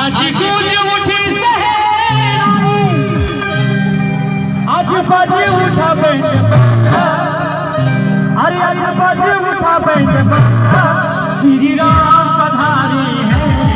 आज गूंज उठी सहराई आज बज उठा बैंड अरे आज बज उठा बैंड श्री राम पधारे हैं।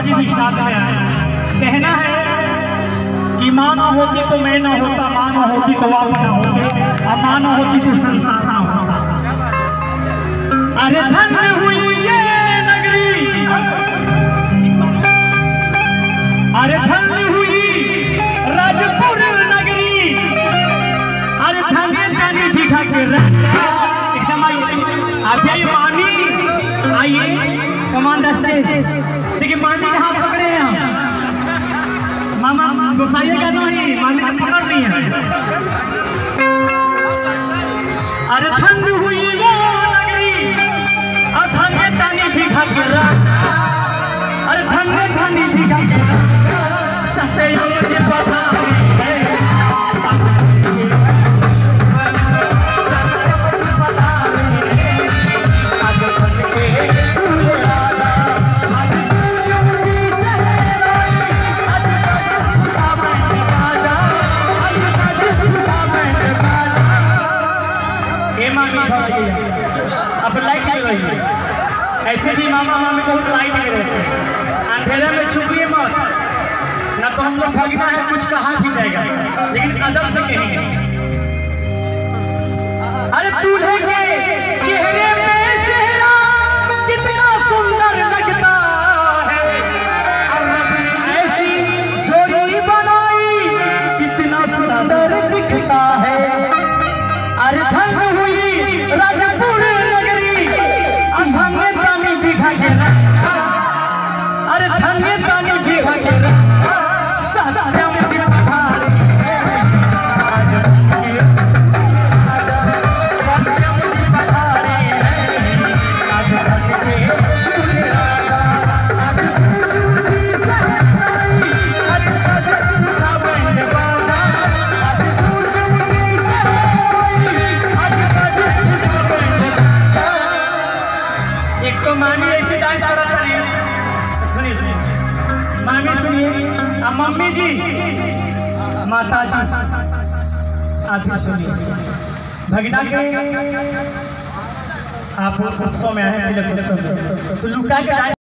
अब पापा जी भी साथ में आए कहना है कि माँ ना होती तो मैं ना होता माँ ना होती तो आप ना होते अब माँ ना होती तो संसार ना होता। अरे धन्य हुई ये नगरी। अरे धन्य हुई राजपुर नगरी। अरे धन्य धन्य दिखा के राजा। एकदम आइए। मामी आइए। Commander stage. देखिए, मामी का हाथ पकड़े हैं हम। मामा घुसाइएगा नहीं, मामी हाथ पकड़ नहीं है। अरे ठंड हुई वो नगरी के राजा अरे धन्य धन्य भी घबरा ससे मुझे पता अब लाइट चल रही ऐसे भी मामा मामी बहुत लाइट में रहे हैं अंधेरे में छुपिए मत। न तो हम लोग भगना है, कुछ कहा भी जाएगा। लेकिन अदब से कहेंगे। अरे दूल्हे के मम्मी जी। माता जी आप सुनिए। भगना के आप उत्सव में आए हैं। तो लुका के